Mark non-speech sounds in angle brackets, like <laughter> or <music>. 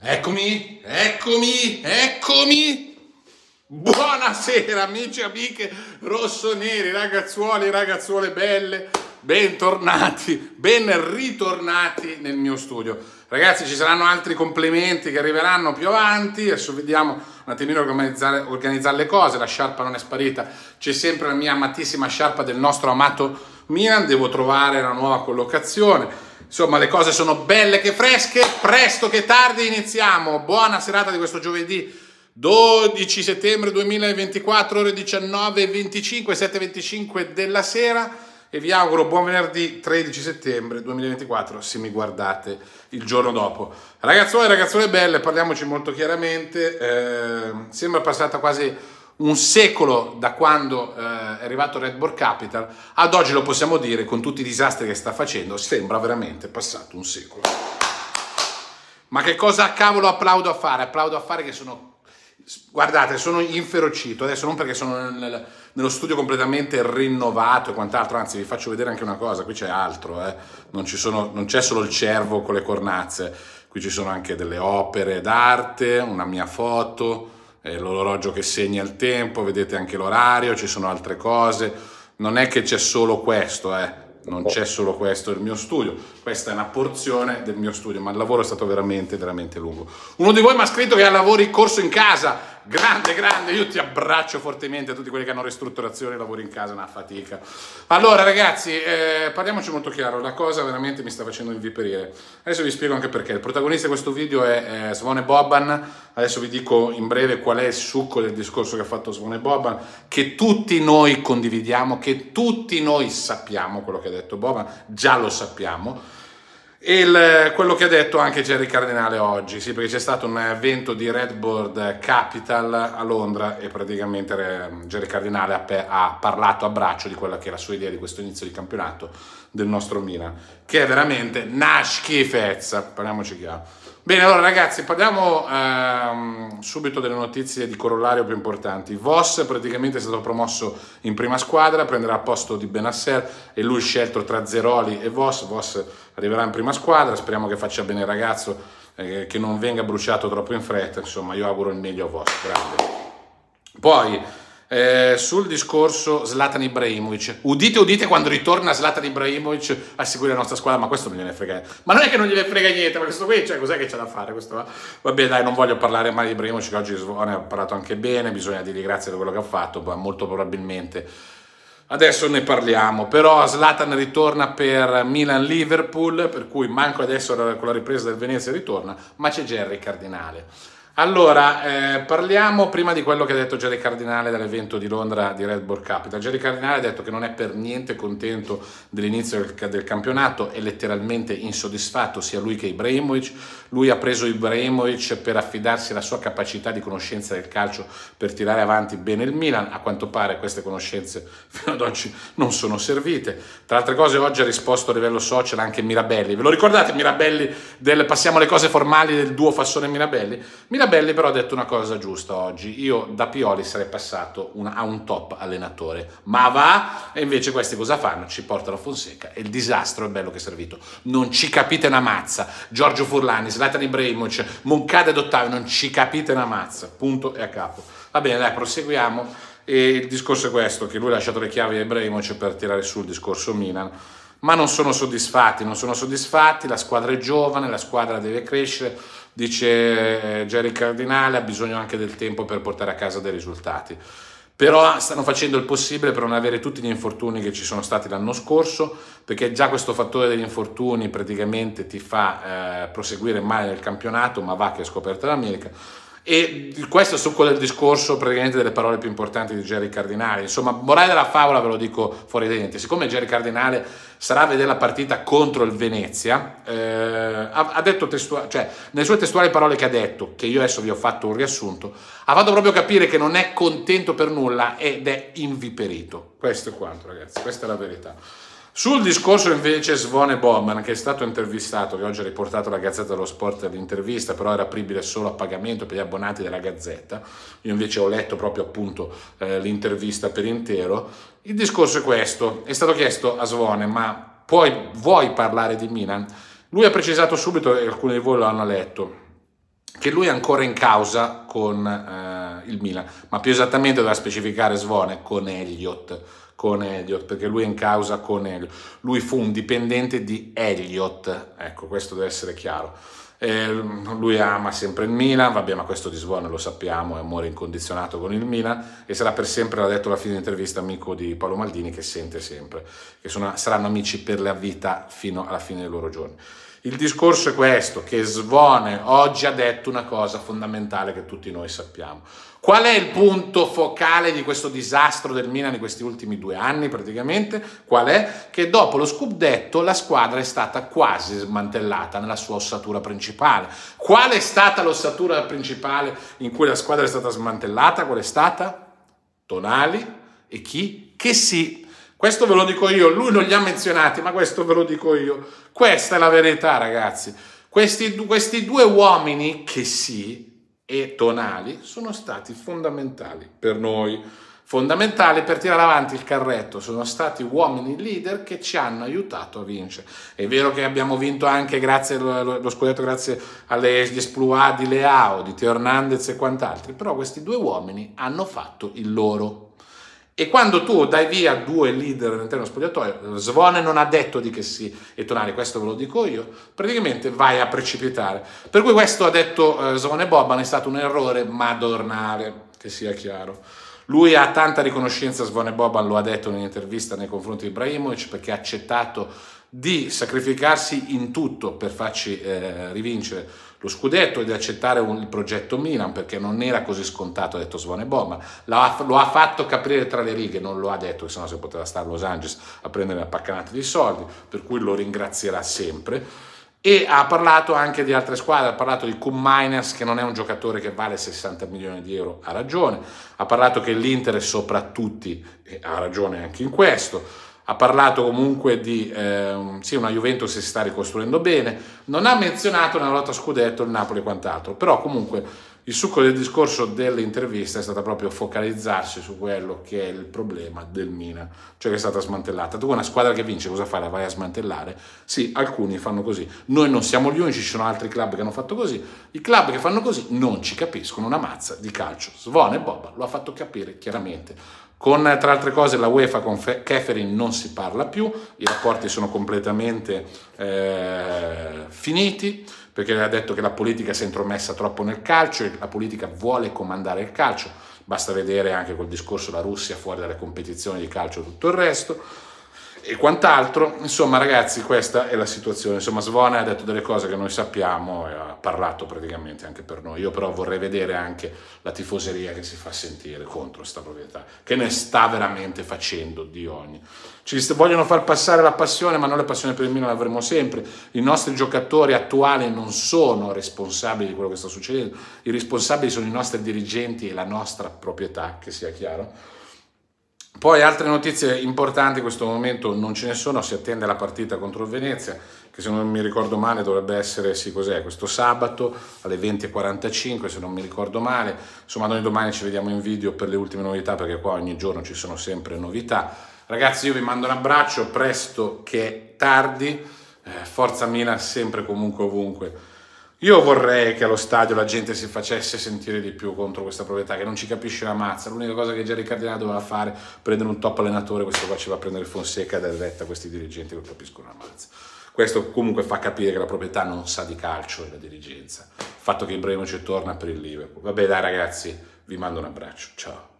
Eccomi, eccomi, eccomi. Buonasera amici e amiche rossoneri, ragazzuoli ragazzuole belle, bentornati, ben ritornati nel mio studio. Ragazzi ci saranno altri complimenti che arriveranno più avanti, adesso vediamo un attimino organizzare, organizzare le cose, la sciarpa non è sparita, c'è sempre la mia amatissima sciarpa del nostro amato Milan, devo trovare una nuova collocazione Insomma, le cose sono belle che fresche, presto che tardi iniziamo. Buona serata di questo giovedì 12 settembre 2024, ore 19.25, 7.25 della sera e vi auguro buon venerdì 13 settembre 2024 se mi guardate il giorno dopo. Ragazzuole e belle, parliamoci molto chiaramente, eh, sembra passata quasi un secolo da quando eh, è arrivato Red Bull Capital, ad oggi lo possiamo dire con tutti i disastri che sta facendo, sembra veramente passato un secolo. Ma che cosa cavolo applaudo a fare? Applaudo a fare che sono, guardate, sono inferocito, adesso non perché sono nel, nello studio completamente rinnovato e quant'altro, anzi vi faccio vedere anche una cosa, qui c'è altro, eh? non, sono, non c'è solo il cervo con le cornazze, qui ci sono anche delle opere d'arte, una mia foto, l'orologio che segna il tempo, vedete anche l'orario, ci sono altre cose, non è che c'è solo questo, eh. non c'è solo questo il mio studio, questa è una porzione del mio studio, ma il lavoro è stato veramente, veramente lungo. Uno di voi mi ha scritto che ha lavori corso in casa, Grande, grande, io ti abbraccio fortemente a tutti quelli che hanno ristrutturazione, lavori in casa, una fatica. Allora ragazzi, eh, parliamoci molto chiaro, la cosa veramente mi sta facendo inviperire. Adesso vi spiego anche perché. Il protagonista di questo video è eh, Svone Boban, adesso vi dico in breve qual è il succo del discorso che ha fatto Svone Boban, che tutti noi condividiamo, che tutti noi sappiamo quello che ha detto Boban, già lo sappiamo il, quello che ha detto anche Jerry Cardinale oggi, sì, perché c'è stato un evento di Redboard Capital a Londra e praticamente eh, Jerry Cardinale ha, ha, parlato a braccio di quella che è la sua idea di questo inizio di campionato del nostro Milan, che è veramente una schifezza, parliamoci chiaro. Bene, allora ragazzi, parliamo ehm, subito delle notizie di corollario più importanti. Voss praticamente è stato promosso in prima squadra, prenderà posto di Benasser e lui scelto tra Zeroli e Voss. Voss arriverà in prima squadra, speriamo che faccia bene il ragazzo, eh, che non venga bruciato troppo in fretta, insomma io auguro il meglio a Voss, grande. Poi eh, sul discorso Zlatan Ibrahimovic. Udite, udite quando ritorna Zlatan Ibrahimovic a seguire la nostra squadra, ma questo non gliene frega. Ma non è che non gliene frega niente, ma questo qui, cioè, cos'è che c'è da fare? Questo, vabbè, dai, non voglio parlare mai di Ibrahimovic, che oggi Svone ha parlato anche bene, bisogna dirgli grazie per quello che ha fatto, ma molto probabilmente adesso ne parliamo. Però Zlatan ritorna per Milan-Liverpool, per cui manco adesso con la ripresa del Venezia ritorna, ma c'è Jerry Cardinale. Allora, eh, parliamo prima di quello che ha detto Jerry Cardinale dall'evento di Londra di Red Bull Capital. Jerry Cardinale ha detto che non è per niente contento dell'inizio del, del campionato, è letteralmente insoddisfatto sia lui che Ibrahimovic. Lui ha preso Ibrahimovic per affidarsi alla sua capacità di conoscenza del calcio per tirare avanti bene il Milan. A quanto pare queste conoscenze <laughs> fino ad oggi non sono servite. Tra altre cose oggi ha risposto a livello social anche Mirabelli. Ve lo ricordate Mirabelli del passiamo alle cose formali del duo Fassone Mirabelli? Mirabelli Mirabelli però ha detto una cosa giusta oggi, io da Pioli sarei passato una, a un top allenatore, ma va e invece questi cosa fanno? Ci portano a Fonseca e il disastro è bello che è servito, non ci capite una mazza, Giorgio Furlani, Zlatan Ibrahimovic, Moncada ed Ottavio, non ci capite una mazza, punto e a capo. Va bene, dai, proseguiamo. E il discorso è questo, che lui ha lasciato le chiavi a Ibrahimovic per tirare su il discorso Milan, ma non sono soddisfatti, non sono soddisfatti, la squadra è giovane, la squadra deve crescere, dice Jerry Cardinale, ha bisogno anche del tempo per portare a casa dei risultati. Però stanno facendo il possibile per non avere tutti gli infortuni che ci sono stati l'anno scorso, perché già questo fattore degli infortuni praticamente ti fa eh, proseguire male nel campionato, ma va che è scoperta l'America e questo succo del discorso, praticamente delle parole più importanti di Jerry Cardinale. Insomma, morale della favola ve lo dico fuori dai denti. Siccome Jerry Cardinale sarà a vedere la partita contro il Venezia, eh, ha, detto testuali, cioè, nelle sue testuali parole che ha detto, che io adesso vi ho fatto un riassunto, ha fatto proprio capire che non è contento per nulla ed è inviperito. Questo è quanto, ragazzi, questa è la verità. Sul discorso invece Svone Bowman, che è stato intervistato, che oggi ha riportato la Gazzetta dello Sport l'intervista, però era apribile solo a pagamento per gli abbonati della Gazzetta, io invece ho letto proprio appunto eh, l'intervista per intero, il discorso è questo, è stato chiesto a Svone, ma puoi, vuoi parlare di Milan? Lui ha precisato subito, e alcuni di voi lo hanno letto, che lui è ancora in causa con eh, il Milan, ma più esattamente doveva specificare Svone con Elliott, con Elliott, perché lui è in causa con Elliott. Lui fu un dipendente di Elliott, ecco, questo deve essere chiaro. Eh, lui ama sempre il Milan, vabbè, ma questo di Svone lo sappiamo, è amore incondizionato con il Milan e sarà per sempre, l'ha detto alla fine dell'intervista, amico di Paolo Maldini, che sente sempre, che sono, saranno amici per la vita fino alla fine dei loro giorni. Il discorso è questo, che Svone oggi ha detto una cosa fondamentale che tutti noi sappiamo. Qual è il punto focale di questo disastro del Milan in questi ultimi due anni praticamente? Qual è? Che dopo lo scudetto la squadra è stata quasi smantellata nella sua ossatura principale. Qual è stata l'ossatura principale in cui la squadra è stata smantellata? Qual è stata? Tonali e chi? Che sì, questo ve lo dico io, lui non li ha menzionati, ma questo ve lo dico io. Questa è la verità, ragazzi. Questi, questi due uomini, che sì, e tonali, sono stati fondamentali per noi, fondamentali per tirare avanti il carretto. Sono stati uomini leader che ci hanno aiutato a vincere. È vero che abbiamo vinto anche grazie allo scudetto, grazie agli esploit di Leao, di Teo Hernandez e quant'altro, però questi due uomini hanno fatto il loro. E quando tu dai via due leader all'interno dello spogliatoio, Svone non ha detto di che sì, e Tonali, questo ve lo dico io, praticamente vai a precipitare. Per cui questo ha detto eh, Svone Boban è stato un errore madornale, che sia chiaro. Lui ha tanta riconoscenza, Svone Boban lo ha detto in un'intervista nei confronti di Ibrahimovic, perché ha accettato di sacrificarsi in tutto per farci eh, rivincere lo scudetto e di accettare un, il progetto Milan perché non era così scontato, ha detto Svone Bomba, lo ha, fatto capire tra le righe, non lo ha detto, se no si poteva stare a Los Angeles a prendere una paccanata di soldi, per cui lo ringrazierà sempre. E ha parlato anche di altre squadre, ha parlato di Cum Miners che non è un giocatore che vale 60 milioni di euro, ha ragione, ha parlato che l'Inter è sopra tutti, e ha ragione anche in questo, ha parlato comunque di eh, sì, una Juventus che si sta ricostruendo bene, non ha menzionato nella lotta scudetto il Napoli e quant'altro, però comunque il succo del discorso dell'intervista è stato proprio focalizzarsi su quello che è il problema del Mina, cioè che è stata smantellata. Tu una squadra che vince cosa fai? La vai a smantellare? Sì, alcuni fanno così. Noi non siamo gli unici, ci sono altri club che hanno fatto così. I club che fanno così non ci capiscono una mazza di calcio. Svone Boba lo ha fatto capire chiaramente con, tra altre cose, la UEFA con Keferin non si parla più, i rapporti sono completamente eh, finiti, perché ha detto che la politica si è intromessa troppo nel calcio e la politica vuole comandare il calcio. Basta vedere anche col discorso la Russia fuori dalle competizioni di calcio e tutto il resto e quant'altro. Insomma, ragazzi, questa è la situazione. Insomma, Svone ha detto delle cose che noi sappiamo e ha parlato praticamente anche per noi. Io però vorrei vedere anche la tifoseria che si fa sentire contro questa proprietà, che ne sta veramente facendo di ogni. Ci vogliono far passare la passione, ma noi la passione per il Milan l'avremo sempre. I nostri giocatori attuali non sono responsabili di quello che sta succedendo. I responsabili sono i nostri dirigenti e la nostra proprietà, che sia chiaro. Poi altre notizie importanti in questo momento non ce ne sono, si attende la partita contro il Venezia, che se non mi ricordo male dovrebbe essere, sì cos'è, questo sabato alle 20.45 se non mi ricordo male, insomma noi domani ci vediamo in video per le ultime novità perché qua ogni giorno ci sono sempre novità. Ragazzi io vi mando un abbraccio, presto che tardi, eh, forza Milan sempre comunque ovunque. Io vorrei che allo stadio la gente si facesse sentire di più contro questa proprietà, che non ci capisce la mazza. L'unica cosa che Jerry Cardinale doveva fare prendere un top allenatore, questo qua ci va a prendere Fonseca dare retta questi dirigenti che capiscono la mazza. Questo comunque fa capire che la proprietà non sa di calcio e la dirigenza. Il fatto che Ibrahimovic torna per il Liverpool. Vabbè dai ragazzi, vi mando un abbraccio. Ciao.